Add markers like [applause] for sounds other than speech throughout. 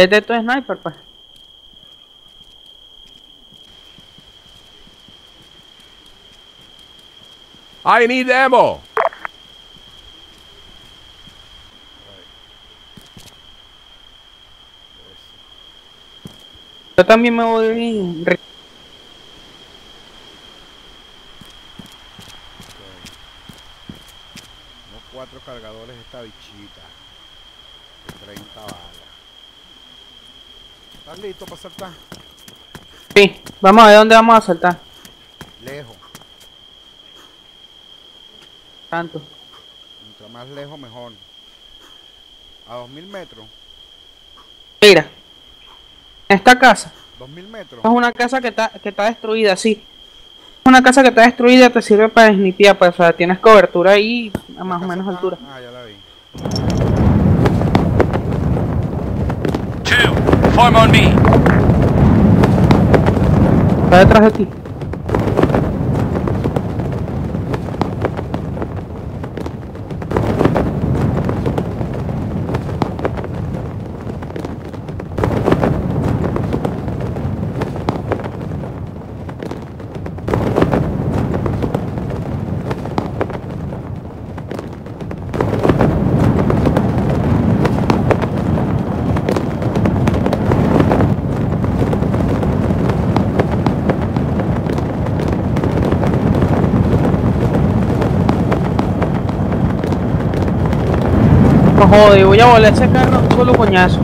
Es de tu sniper, pues. I need ammo. Yo también me voy. Unos cuatro cargadores de esta bichita. De 30 balas. ¿Estás listo para saltar? Sí, vamos a ver dónde vamos a saltar. Lejos. Tanto. Mientras más lejos, mejor. A 2000 metros. Mira. Esta casa. 2000 metros. Es una casa que está, que está destruida, sí. Una casa que está destruida te sirve para snipear, pues, o sea, tienes cobertura ahí a más o menos está- altura. Ah, ya la vi. Two, form on me. Está jode, voy a volar ese carro solo coñazo.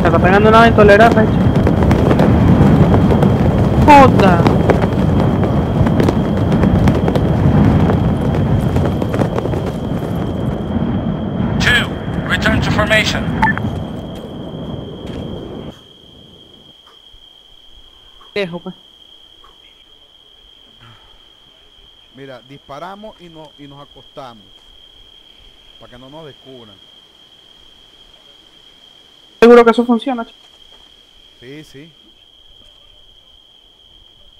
Se está pegando una ventolera, pecho. Joda. Two, pues. Mira, disparamos y, no, y nos acostamos. Para que no nos descubran. Seguro que eso funciona, chico. Sí, sí.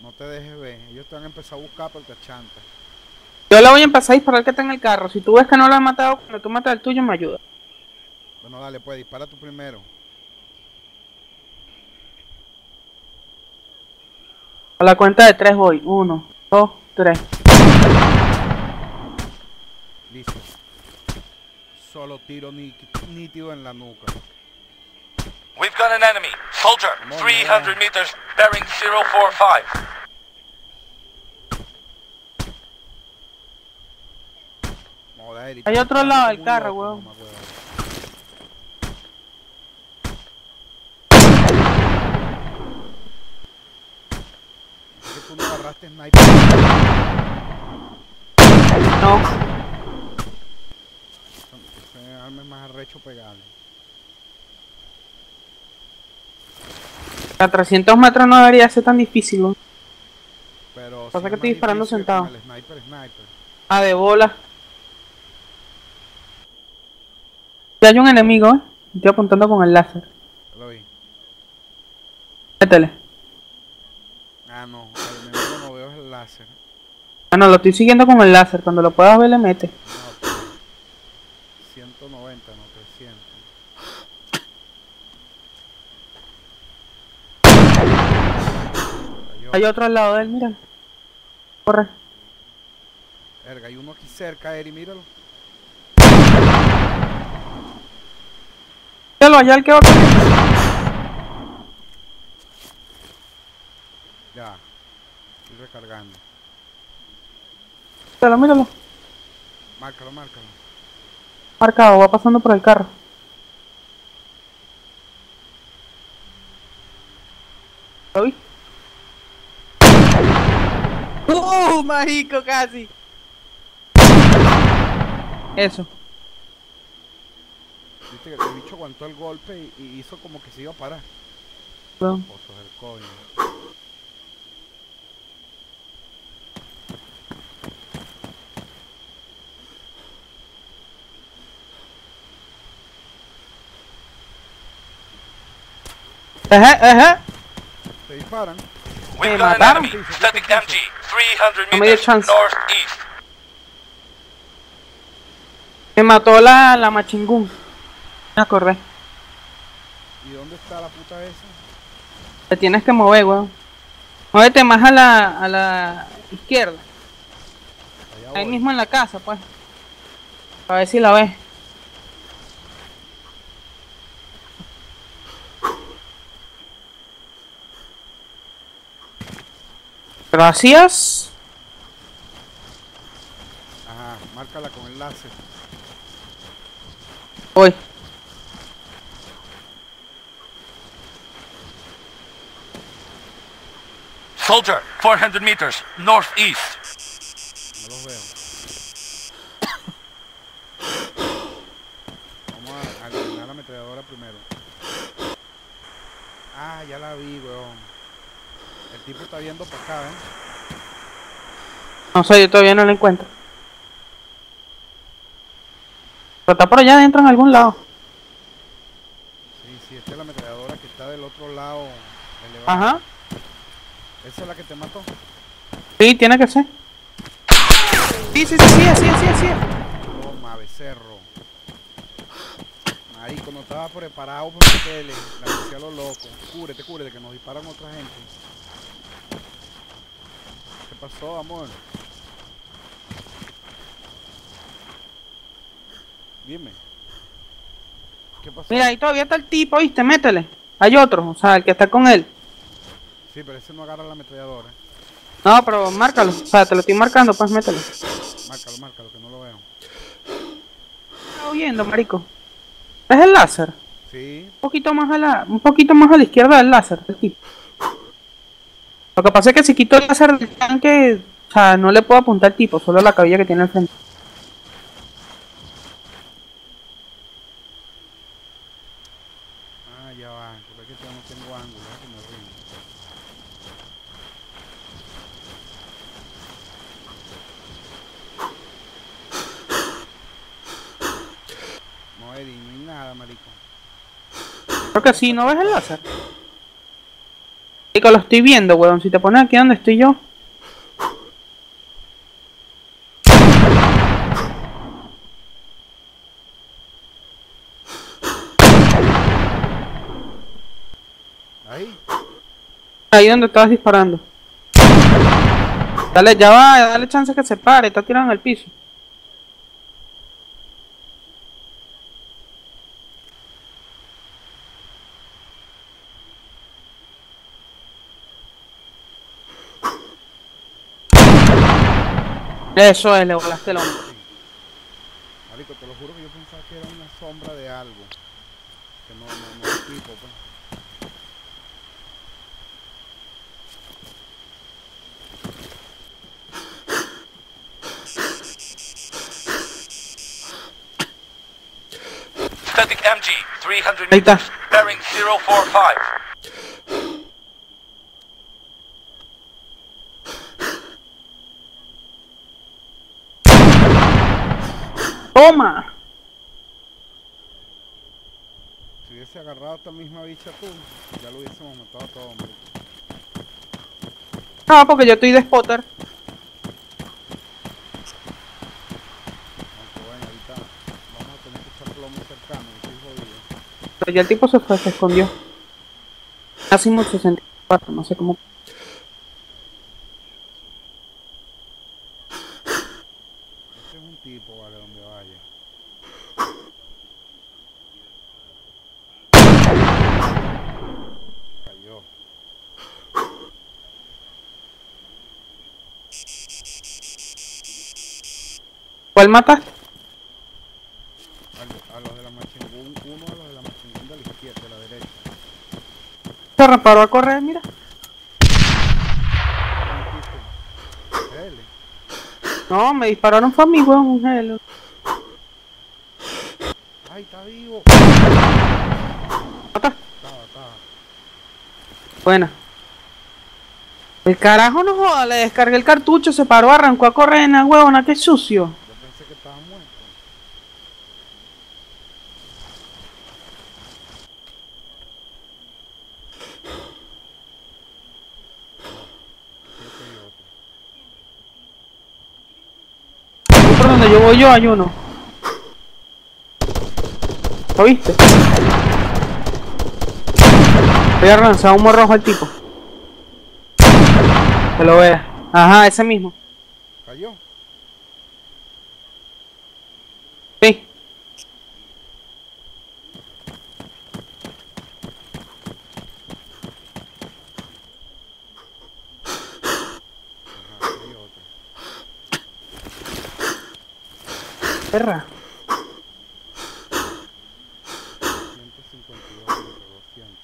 No te dejes ver. Ellos te van a empezar a buscar porque chanta. Yo le voy a empezar a disparar que está en el carro. Si tú ves que no lo has matado, cuando tú matas el tuyo, me ayuda. Bueno, dale, pues dispara tú primero. A la cuenta de tres voy. Uno, dos, tres. Listo. Solo tiro ní- nítido en la nuca. We've got an enemy. Soldier, Come on, 300 man. meters, bearing 045. Joder, Eric, Hay otro lado del carro, weón. mamá, weón. Es que tú no agarraste sniper. No. Ese arma es más arrecho pegarle. A 300 metros no debería ser tan difícil. ¿no? Pero Pasa sí que es estoy disparando sentado. El sniper, sniper. Ah, de bola. Ya hay un enemigo, ¿eh? Estoy apuntando con el láser. Lo vi. Métele. Ah, no. El enemigo no veo es el láser. Ah, no, lo estoy siguiendo con el láser. Cuando lo puedas ver, le mete. No, pues, 190, no 300. Cayó. Hay otro al lado de él, mira. Corre. Verga, hay uno aquí cerca, Eri, míralo. Míralo, allá el que va corriendo. Ya. Recargando. Míralo, míralo. Márcalo, márcalo. Marcado, va pasando por el carro. ¿Lo vi? ¡Uh, marico, casi! Eso. Viste que el bicho aguantó el golpe y, y hizo como que se iba a parar. Del coño. Ajá, ajá. Te disparan. Me mataron. Static MG. 300 No me dio chance. northeast. Me mató la, la machingún. Me acordé. ¿Y dónde está la puta esa? Te tienes que mover, weón. Muévete más a la, a la izquierda. Ahí mismo en la casa, pues. A ver si la ves. Gracias. Ajá, márcala con el láser. Voy. Soldier, 400 meters northeast. No los veo. Vamos a, a la ametralladora primero. Ah, ya la vi, weón. El tipo está viendo para acá, ¿eh? No sé, yo todavía no la encuentro. Pero está por allá adentro en algún lado. Sí, sí, esta es la ametralladora que está del otro lado. elevada. Ajá. Esa es la que te mató. Sí, tiene que ser. Sí, sí, sí, sí, así, así, así. Toma, becerro. Marico, no estaba preparado por meterle. La busqué a lo loco. Cúbrete, cúbrete, que nos disparan otra gente. ¿Qué pasó, amor? Dime. ¿Qué pasó? Mira, ahí todavía está el tipo, ¿viste? Métele. Hay otro, o sea, el que está con él. Sí, pero ese no agarra la ametralladora. No, pero márcalo. O sea, te lo estoy marcando, pues métele. Márcalo, márcalo, que no lo veo. Está oyendo, marico. Es el láser. Sí, Un poquito más a la, un poquito más a la izquierda del láser, el tipo. Lo que pasa es que si quito el láser del tanque, o sea, no le puedo apuntar al tipo, solo la cabilla que tiene al frente. Ah, ya va. Es que yo no tengo ángulo. que me rindo. No, Eddie, no hay nada, marico. Creo que sí, ¿no ves el láser? Marico, lo estoy viendo, weón. Si te pones aquí donde estoy yo. Ahí. Ahí donde estabas disparando. Dale, ya va, dale chance que se pare, está tirado en el piso. Eso es, le volaste el hombro. Marico, te lo juro que yo pensaba que era una sombra de algo. Que no, no, no es tipo, pues. Static MG, 300 Ahí está. meters. Bearing 045. ¡Toma! Si hubiese agarrado esta misma bicha tú, ya lo hubiésemos matado a todos, marico. No, porque yo estoy de spotter. Aunque bueno, ahorita vamos a tener que echar plomo cercano, que estoy jodido. Pero ya el tipo se fue, se escondió. Máximo 64, no sé cómo. Este es un tipo, vale, donde vaya. Cayó. ¿Cuál? Al- A los de la machingún, uno de los de la machingún de la izquierda, de la derecha. Se reparó a correr, mira. No, me dispararon fue a mí, weón. un gel. ¡Ay, está vivo! Mata. Estaba, estaba. Buena. El carajo no joda, le descargué el cartucho, se paró, arrancó a correr, na huevona, qué sucio. Yo pensé que estaba muerto. Yo voy yo hay uno. ¿Lo viste? Voy a lanzar un rojo al tipo. Que lo vea. Ajá, ese mismo. ¿Cayó? Sí. Ajá, hay otro. Perra. 152 contra 200.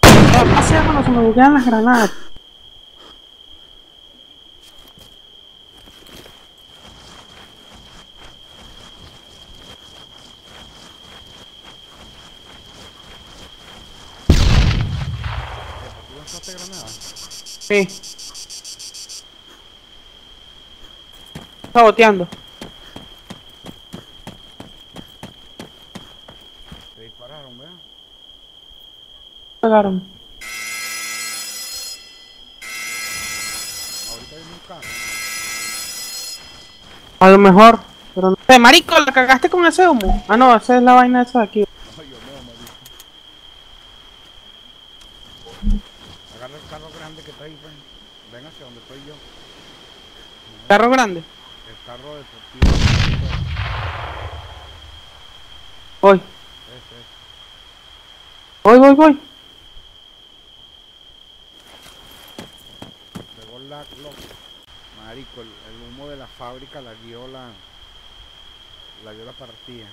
¿Qué pasa cuando se me las granadas? Sí. Saboteando. Te dispararon, ¿verdad? Pegaron. Ahorita viene un carro. A lo mejor. Pero no sé, marico, la cagaste con ese humo. Ah, no, esa es la vaina esa de aquí. No, yo no, marico. Agarra el carro grande que está ahí, pues. Ven hacia donde estoy yo. Carro grande. El carro deportivo. Voy. Ese, ese. Voy, voy. Pegó la. Marico, el, el humo de la fábrica la guió la. La guió la partida.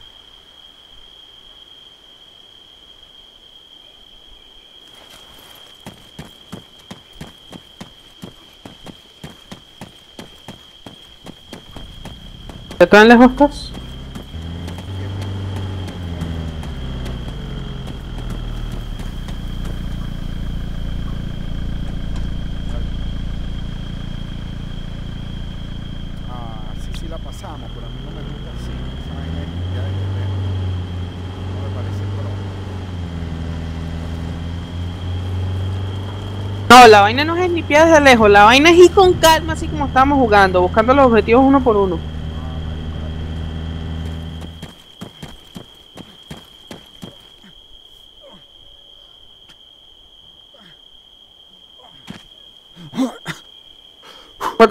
¿De tan lejos estás? Ah, sí, sí la No, la vaina no es ni pie desde lejos. La vaina es ir con calma, así como estábamos jugando, buscando los objetivos uno por uno.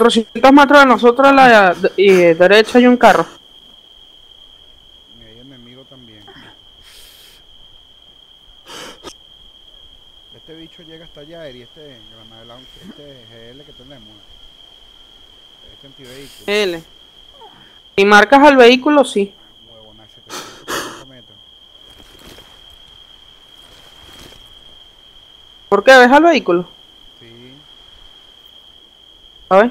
...400 metros de nosotros a la derecha hay un carro. Y hay enemigo también. Este bicho llega hasta allá y este este GL que tenemos. Este antivehículo. L. Si marcas al vehículo, sí. Huevona, 750 metros. ¿Por qué? ¿Ves al vehículo? Sí, A ver.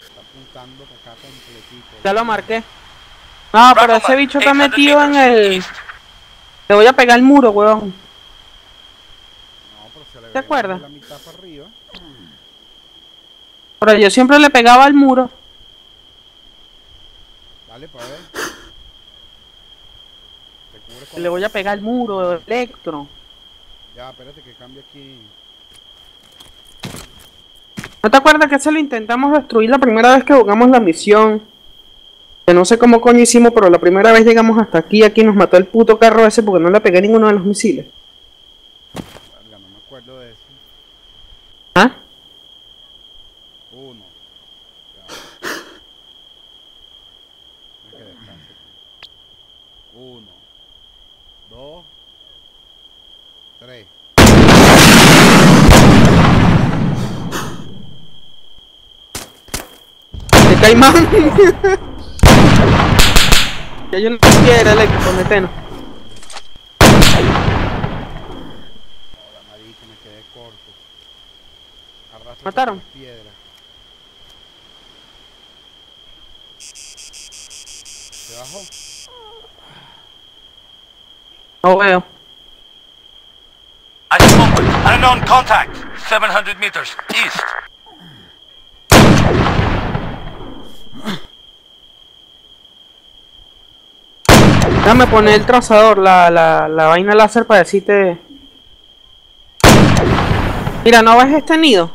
está apuntando para acá completito. Ya lo marqué. No, pero ese bicho está 800 metido en el... Te voy a pegar el muro, weón. No, pero se le ¿Te acuerdas? la mitad para arriba. Pero yo siempre le pegaba al muro. Dale para ver. Te cubre con Le voy a pegar el muro, electro. Ya, espérate que cambie aquí. ¿No te acuerdas que se lo intentamos destruir la primera vez que jugamos la misión? Que no sé cómo coño hicimos, pero la primera vez llegamos hasta aquí, aquí nos mató el puto carro ese porque no le pegué ninguno de los misiles. Verga, no me acuerdo de eso. ¿Ah? Uno. Ya. Uno. Dos. Tres. ¡Te caimán! [laughs] ya yo no quiero marico, me quedé corto. ¿Mataron? Piedra. ¿Se bajó? No veo. I with unknown contact. 700 meters east. Déjame poner el trazador, la, la, la vaina láser para decirte... Mira, ¿no ves este nido?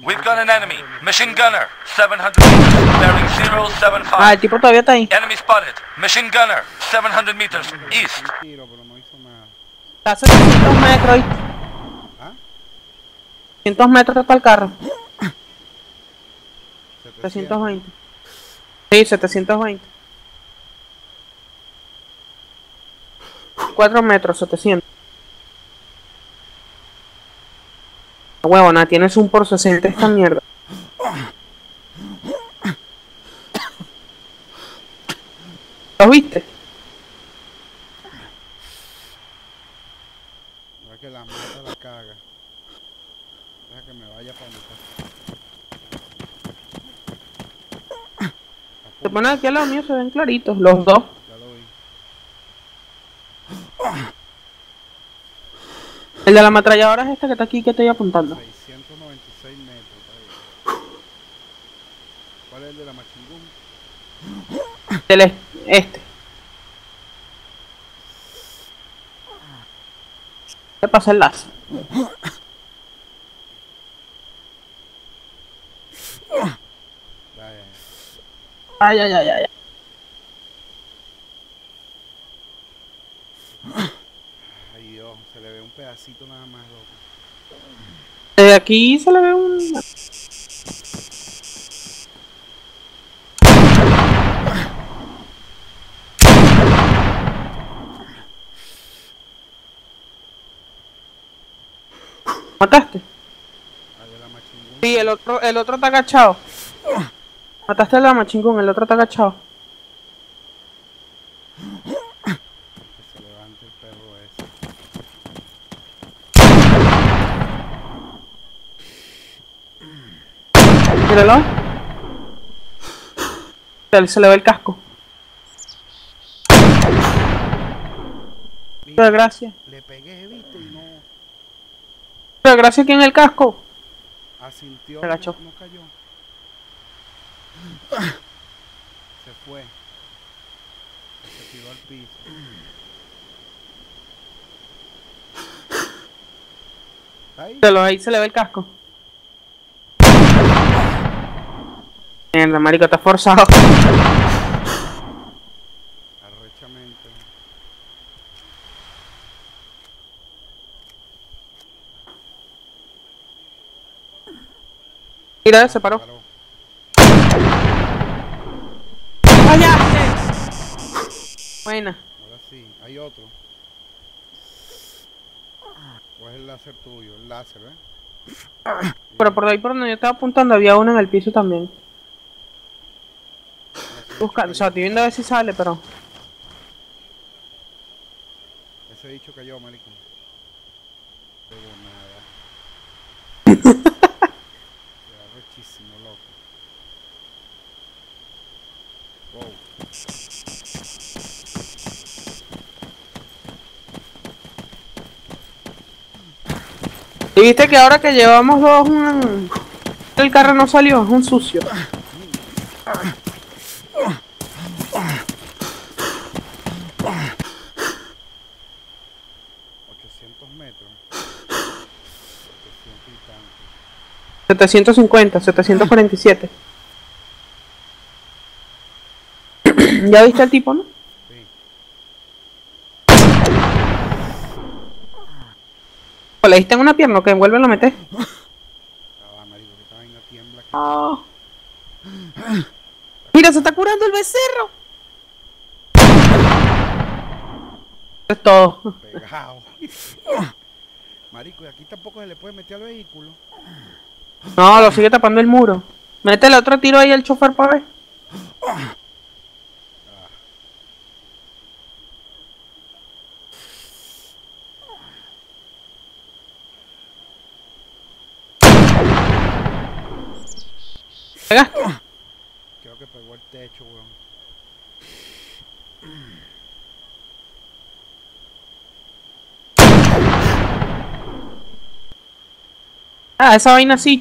We've got an enemy. Machine gunner, 700 meters, bearing 075. Ah, el tipo todavía está ahí. Enemy spotted. Machine gunner, 700 meters east. Un tiro, pero no hizo nada. Está a 700 metros ahí. ¿Ah? 100 metros para el carro. [coughs] 700. 720. Sí, 720. 4 metros, 700. Huevo, nada, tienes un por 60 esta mierda. ¿Los viste? Deja que la mata la caga. Deja que me vaya para donde está. Se ponen aquí al lado mío, se ven claritos, los dos. Ya lo vi. El de la ametralladora es este que está aquí que estoy apuntando. 696 metros. está bien. ¿Cuál es el de la machingún? Del es- este. ¿Qué pasa el lazo? Ay, ay. ay. Ay Dios, se le ve un pedacito nada más, loco. Desde aquí se le ve un... ¿Mataste? La. Sí, el otro, el otro está agachado. Mataste al dama chingón, el otro está agachado. Que se levante el perro ese. Míralo. Se le- se le ve el casco. Pero gracias. Le pegué, viste, y no Pero gracias aquí en el casco. asintió. Se agachó. No, cayó. Se fue. Se tiró al piso. ¿Está ahí? Míralo, ahí se le ve el casco. Mierda, marico, está forzado. Arrechamente. Mira, se paró. Paró. Buena. Ahora sí, hay otro. ¿O es el láser tuyo? El láser, ¿eh? Pero por ahí por donde yo estaba apuntando había uno en el piso también. Buscando, o sea, estoy viendo a ver si sale, pero... Ese bicho cayó, marico. No nada. [laughs] Rechísimo, loco. Wow. Y viste que ahora que llevamos dos, un... el carro no salió, es un sucio. 800 metros. 700 y tanto. 750, 747. [clears throat] ¿Ya viste al tipo, no? Sí. ¿Le diste en una pierna o que vuelve a lo meter? Ah, [laughs] Ah. Mira, se está curando el becerro. Eso es todo. Pegado. [laughs] Marico, y aquí tampoco se le puede meter al vehículo. No, lo sigue tapando el muro. Métele otro tiro ahí al chofer para ver. ¿Pegaste? Creo que pegó el techo, weón. Ah, esa vaina sí.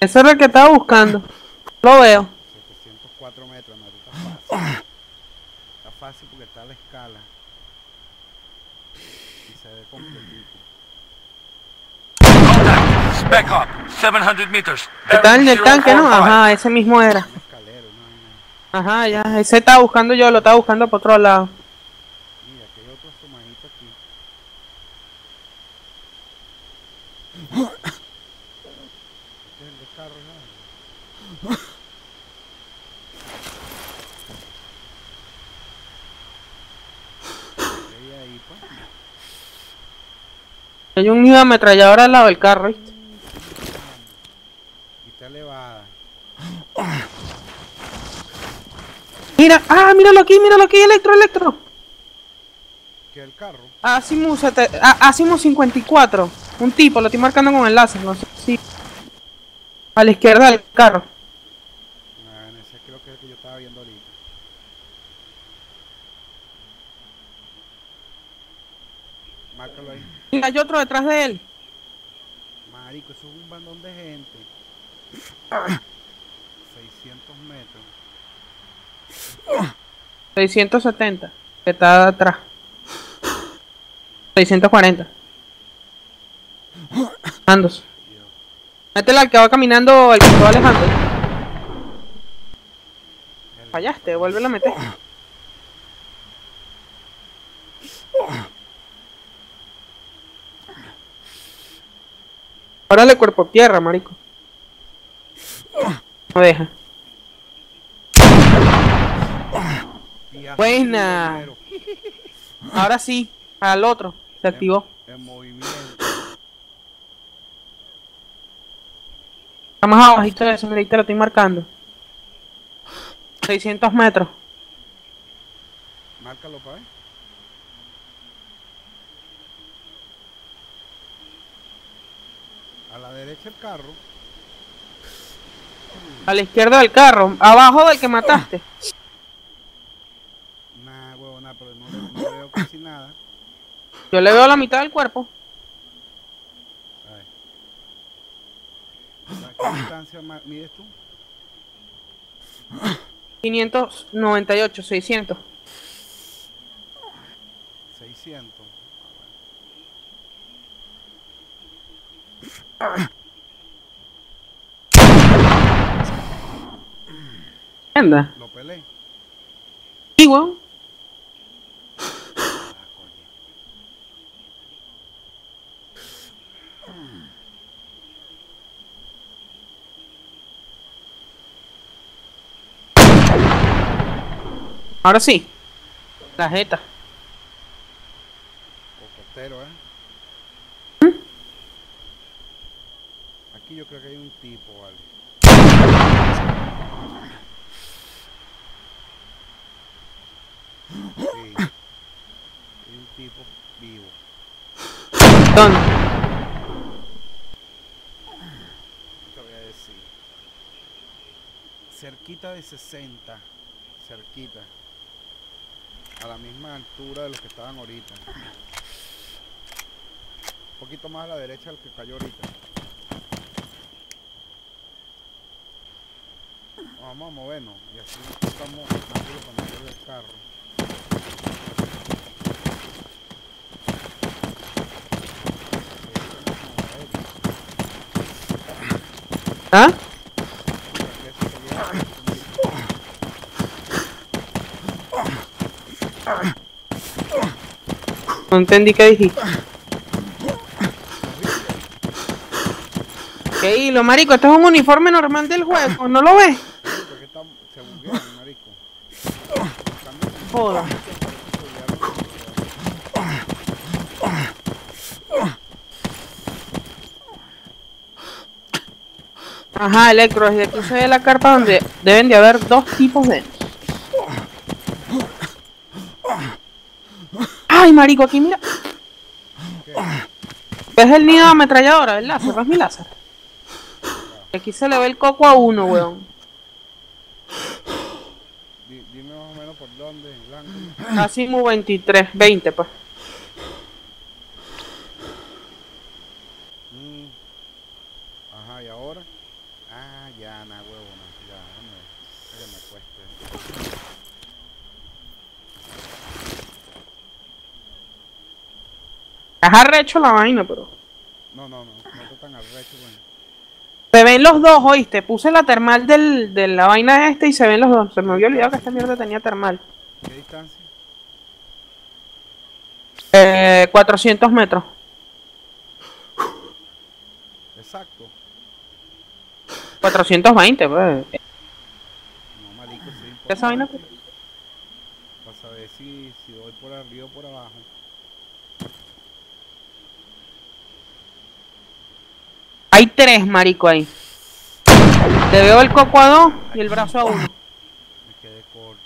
Eso es lo que estaba buscando. Lo veo. A la escala. Y se ve completito. Spec up. 700 meters. Está en el tanque, ¿no? 045. Ajá, ese mismo era. Ajá, ya. Ese estaba buscando yo, lo estaba buscando por otro lado. Mira, que hay otro asomadito aquí. Este es el de carro, ¿no? Ahí, ahí, pues. Hay un nido ametrallador al lado del carro, ¿viste? Y está elevada. Mira, ah, míralo aquí, míralo aquí, Electro, Electro. Que el carro. Asimus, sete- ah, Asimus 54. Un tipo, lo estoy marcando con el láser, no sé si. A la izquierda del carro. Ah, en ese creo que es el que yo estaba viendo ahorita. Márcalo ahí. Mira, hay otro detrás de él. Marico, eso es un bandón de gente. [coughs] 600 metros. 670. Que está atrás. 640. Andos. Métele al que va caminando el que va Alejandro. Fallaste, vuelve a meter. [coughs] Órale cuerpo tierra, marico. No deja. Buena. Ahora sí, al otro. Se activó. Está más abajito de eso, lo estoy marcando. 600 metros. Márcalo para ver. A la derecha el carro. A la izquierda del carro. Abajo del que mataste. Nah, huevona, pero no, no veo casi nada. Yo le veo la mitad del cuerpo. A ver. ¿A qué distancia mides tú? 598, 600. 600. Anda. Lo pelé. Weón. Coño. Ahora sí. La jeta. Cocotero, ¿eh? Aquí yo creo que hay un tipo, ¿vale? Sí. Hay un tipo vivo. ¿Dónde? Te voy a decir. Cerquita de 60. Cerquita. A la misma altura de los que estaban ahorita. Un poquito más a la derecha del que cayó ahorita. Vamos a movernos y así estamos tranquilos para meter el carro. ¿Ah? No entendí qué dijiste. ¿Qué hilo, marico? Esto es un uniforme normal del juego, ¿no lo ves? Porque está, se buguean, marico. Buguearon. Ajá, Electro, desde aquí se ve la carpa donde deben de haber dos tipos de... Ay, marico, aquí mira. Es el nido de ametralladora, el láser, es mi láser. Aquí se le ve el coco a uno, weón. Asimu 23, 20 pues. Mm. Ajá, ¿y ahora? Ah, ya, na huevo, na, ya, déjame, déjame cueste. Eh. Estás arrecho la vaina, pero. No, no, no, no está tan arrecho, bueno. Se ven los dos, oíste. Puse la termal del, de la vaina este y se ven los dos. Se me había olvidado que esta mierda tenía termal. ¿Qué distancia? Eh, 400 metros. Exacto. 420, pues. No, marico, sí. Esa vaina- Para saber si, si voy por arriba o por abajo. Hay tres, marico, ahí. Te veo el coco a dos y el brazo a uno. Me quedé corto.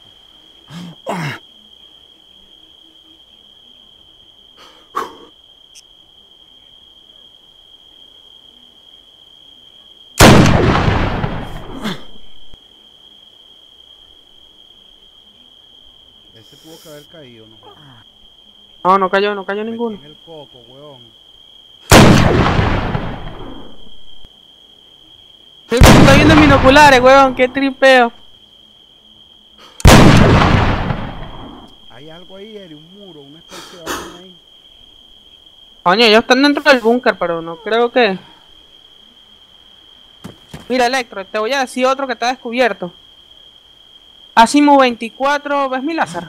Ese tuvo que haber caído, ¿no? No, no cayó, no cayó ninguno. en el coco, weón. Está viendo en binoculares, weón, qué tripeo. Hay algo ahí, Eri, un muro, una especie de vaina ahí. Coño, ellos están dentro del búnker, pero no creo que. Mira, Electro, te voy a decir otro que está descubierto. Asimo 24, ¿ves mi láser?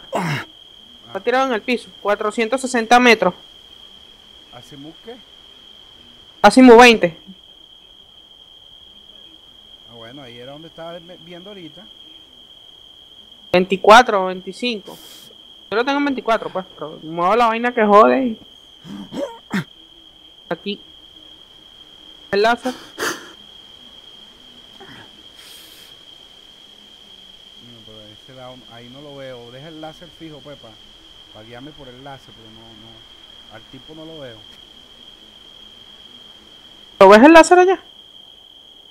Está tirado en el piso, 460 metros. ¿Hacemos qué? Asimo 20. Ah, bueno, ahí era donde estaba viendo ahorita. 24 o 25. Yo lo tengo en 24, pues, pero muevo la vaina que jode y... [laughs] Aquí. El láser. No, pero ese lado, ahí no lo veo. Deja el láser fijo, pues, para guiarme por el láser, pero no, no. Al tipo no lo veo. ¿Lo ves el láser allá?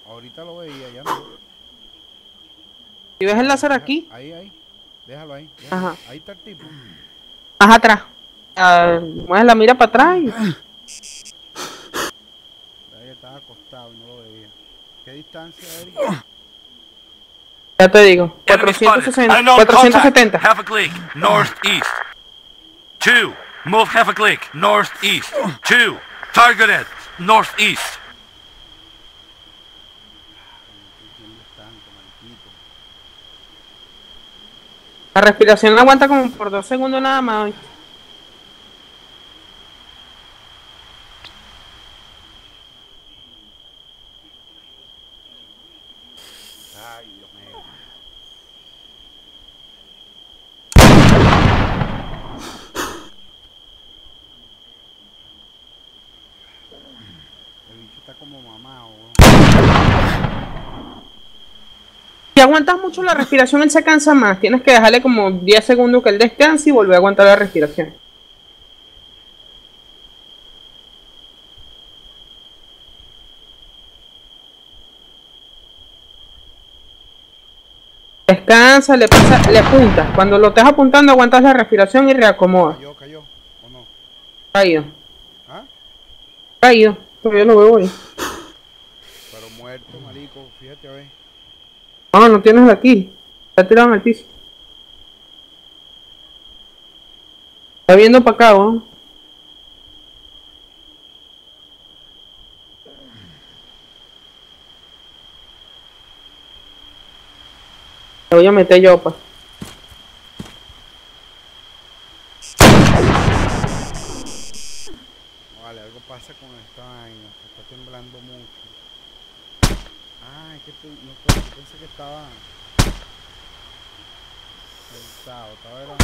Ahorita lo veía, ya no. Si ves el láser Deja- aquí, Ahí, ahí. Déjalo ahí. déjalo. Ajá. Ahí está el tipo. más atrás. Ah, mueves la mira para atrás y... Ahí estaba acostado y no lo veía. ¿Qué distancia, Eri? Ya te digo. Enemy spotted. 460, Unknown contact. 470. Havoc Lake, northeast. Two. Move Havoc Lake, northeast. Two. Targeted, northeast. La respiración aguanta como por dos segundos nada más. ¿oíste? Ay, Dios mío. El bicho está como mamado, weón. Si aguantas mucho la respiración, él se cansa más. Tienes que dejarle como 10 segundos que él descanse y volver a aguantar la respiración. Descansa, le pasa, le apuntas. Cuando lo estés apuntando, aguantas la respiración y reacomodas. Cayó, cayó. ¿O no? Caído, ¿Ah? caído. Todavía lo veo ahí. Pero muerto, marico. Fíjate, a ver. No, no tienes de aquí. Está tirado en el piso. Está viendo para acá, ¿no? Le voy a meter yo, pues. Vale, algo pasa con esta vaina. Está temblando mucho. Que tú, no, pensé que estaba sentado. Estaba era,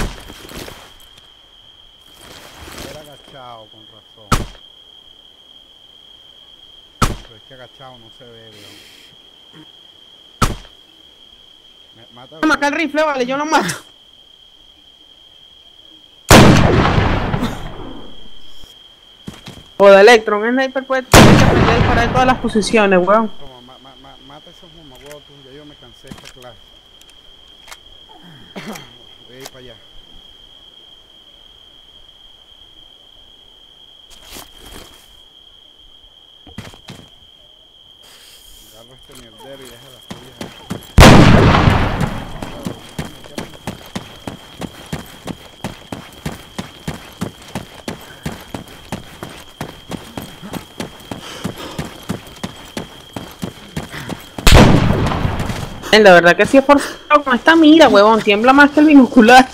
era agachado, con razón. Pero es que agachado no se ve, weón. Me- Mata, acá el rifle, vale, yo lo mato. O de Electron, el sniper puede aprender a disparar en todas las posiciones, weón. La verdad que si es por como esta mira, huevón, tiembla más que el binocular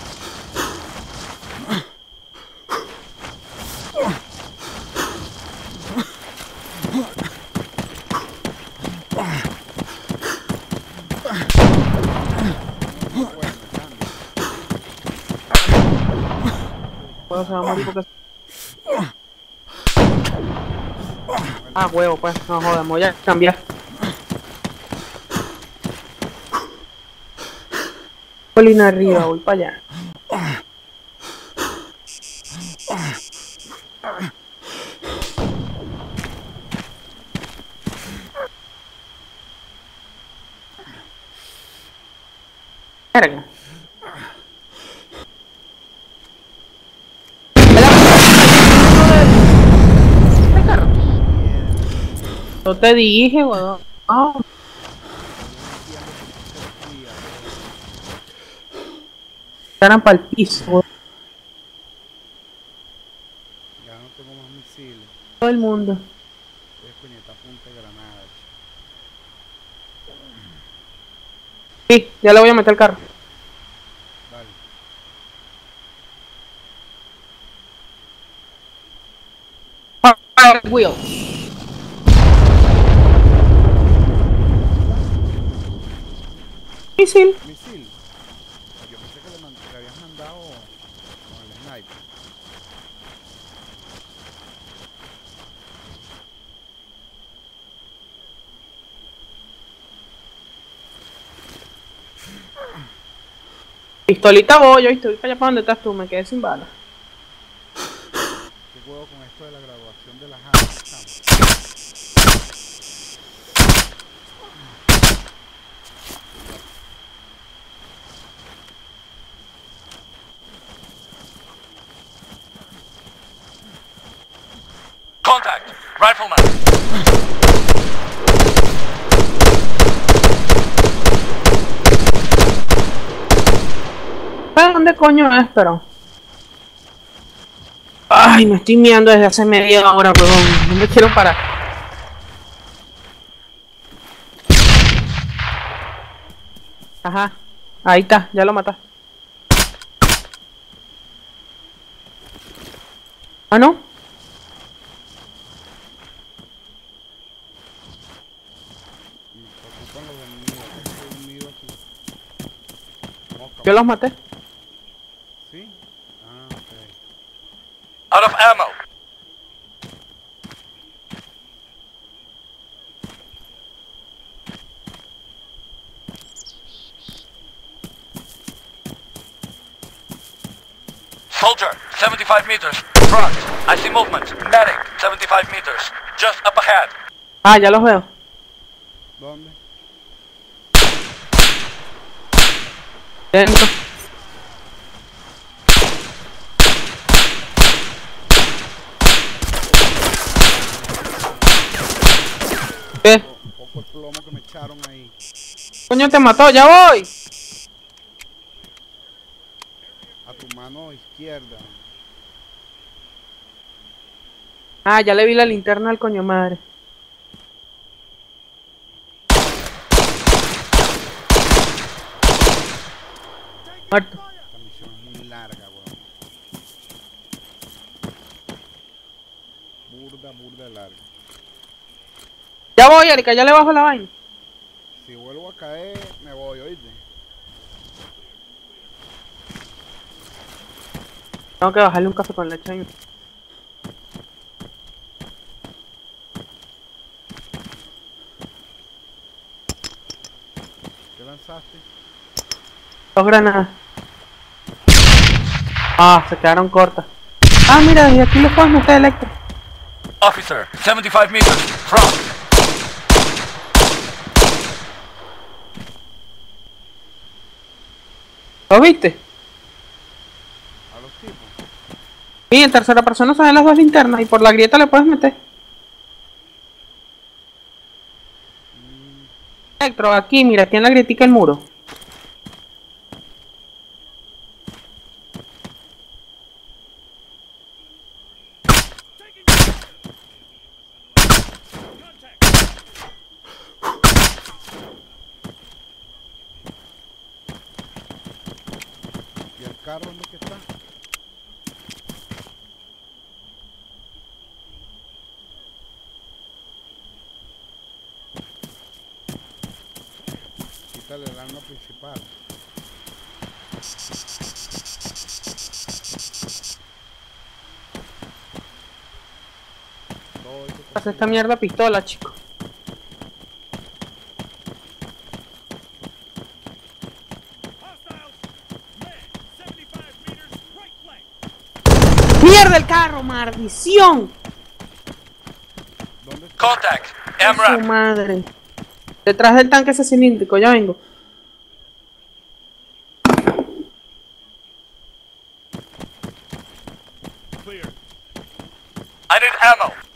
Ah, huevo, pues, no jodas, voy a cambiar. Colina arriba, voy para allá. Verga. Este carro. Yo te dije, weón. Ah, Eran para el piso, weón. Ya no tengo más misiles. todo el mundo. Es puñeta punta granada. Sí, ya le voy a meter el carro. Dale. Fire Misil. Misil. Yo pensé que le, man- le habías mandado con el sniper. Pistolita voy, yo estoy para allá para donde estás tú, me quedé sin bala. ¿Qué huevo con esto de la graduación de las armas? chamo? Contact! Rifleman! ¿Para dónde coño es, pero? Ay, me estoy mirando desde hace media hora, perdón. No me quiero parar. Ajá. Ahí está, ya lo mataste. Ah, no. Yo los maté. Out of ammo! Soldier, 75 meters. Front. I see movement. Medic, 75 meters. Just up ahead. Ah, ya los veo. ¿Dónde? Dentro. ¿Qué? Poco el plomo que me echaron ahí. Coño te mató, ya voy. A tu mano izquierda. Ah, ya le vi la linterna al coño madre. Muerto. Esta misión es muy larga, weón. Burda, burda larga. Ya voy, Erika, ya le bajo la vaina. Si vuelvo a caer, me voy, oíste. Tengo que bajarle un café con leche. a mi- ¿Qué lanzaste? Dos granadas. Ah, se quedaron cortas. Ah, mira, desde aquí le puedes meter electro. Officer, 75 meters. Front. ¿Lo viste? A los tipos. Sí, en tercera persona se ven las dos linternas y por la grieta le puedes meter. Electro, aquí, mira, aquí en la grietica el muro. carro, ¿dónde que está? Quítale el arma principal. Todo eso que Hace esta mierda pistola, chico. ¡Mierda el carro! ¡Maldición! Contact. ¡A su madre! Detrás del tanque ese cilíndrico, ya vengo. I need ammo.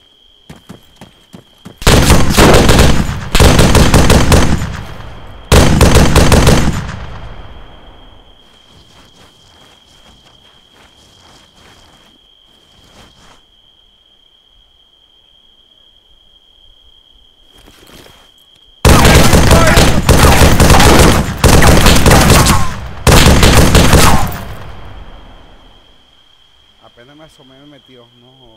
Asomé me metió, no